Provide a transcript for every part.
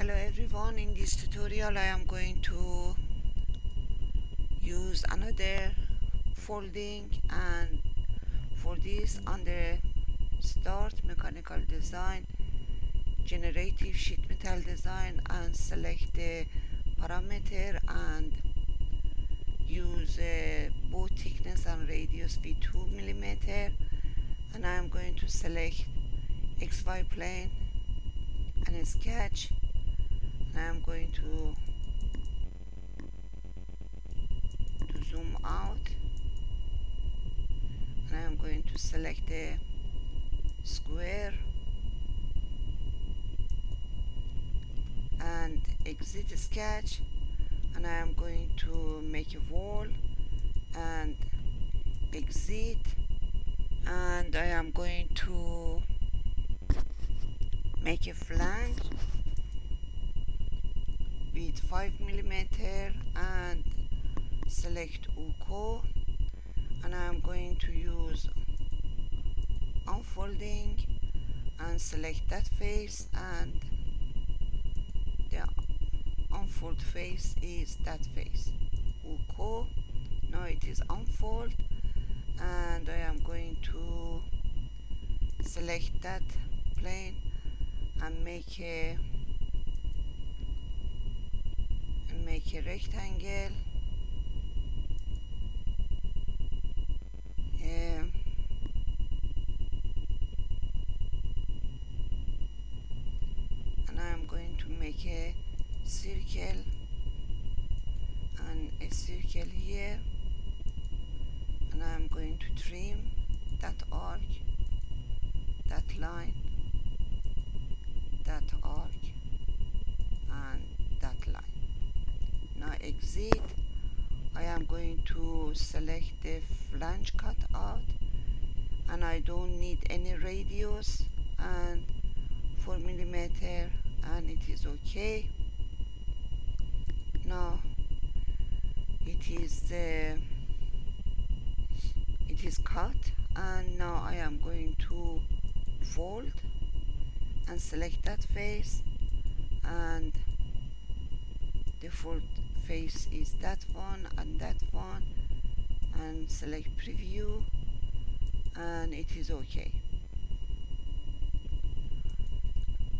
hello everyone. In this tutorial I am going to use another folding and for this under start mechanical design generative sheet metal design and select the parameter and use uh, both thickness and radius be 2 millimeter. And I am going to select XY plane and sketch I'm going to to zoom out. And I'm going to select a square and exit sketch. And I am going to make a wall and exit. And I am going to make a flange with 5 millimeter and select OK and I am going to use unfolding and select that face. And the unfold face is that face. OK now it is unfold. And I am going to select that plane and make a make a rectangle. And I am going to make a circle and a circle here. And I am going to trim that arc that line exit I am going to select the flange cut out and I don't need any radius and 4 millimeter and it is okay. Now it is uh, it is cut and now I am going to fold and select that face and the fold face is that one and that one and select preview and it is okay.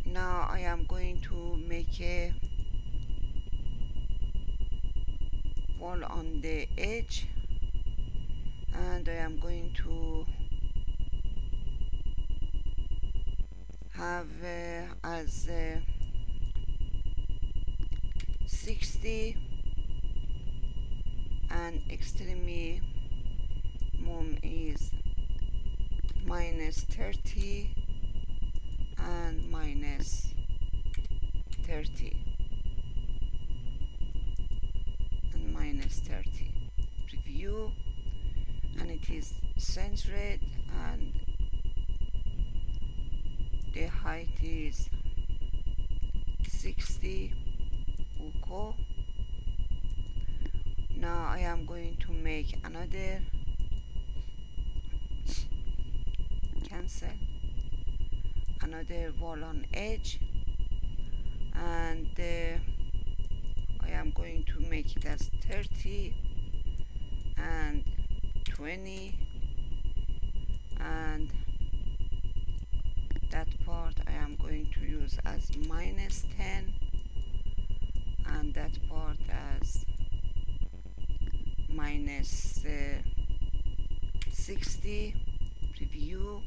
Now I am going to make a wall on the edge and I am going to have uh, as uh, 60 and extreme is minus 30 and minus 30 and minus 30 preview and it is centered and the height is 60 OK now I am going to make another cancel. Another wall on edge. And uh, I am going to make it as 30 and 20 and that part I am going to use as minus 10 and that part as minus, uh, 60 preview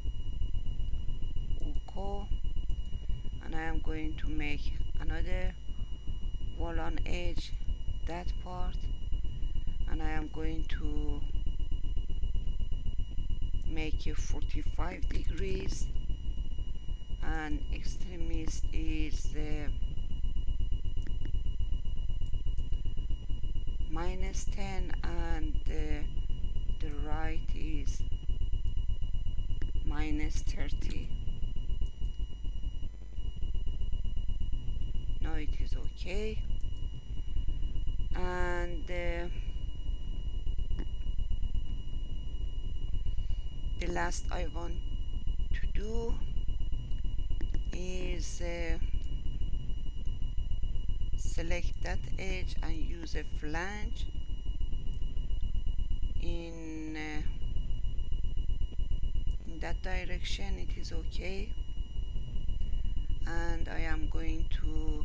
OK and I am going to make another wall on edge that part and I am going to make it 45 degrees and extremist is uh, minus 10 and uh, the right is minus 30 now it is okay. And uh, the last I want to do is uh, select that edge and use a flange in, uh, in that direction it is okay. And I am going to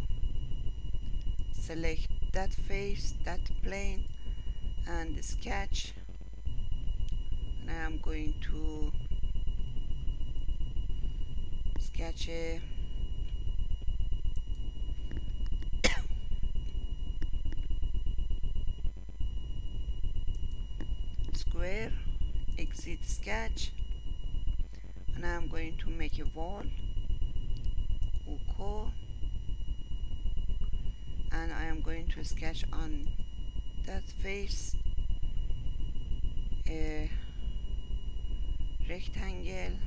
select that face that plane and sketch. And I am going to sketch a sketch and I'm going to make a wall OK and I am going to sketch on that face a rectangle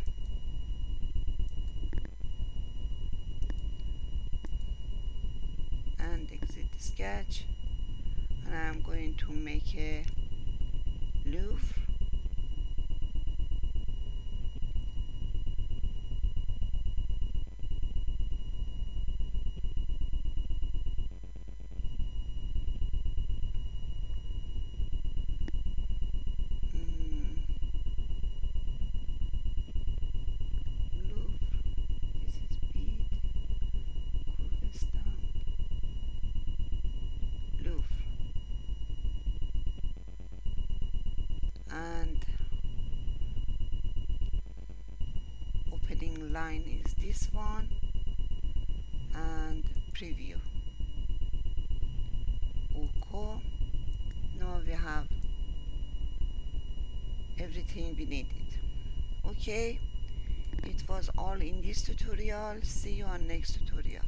and exit the sketch and I am going to make a louvre line is this one and preview. OK. Now we have everything we needed okay it was all in this tutorial see you on next tutorial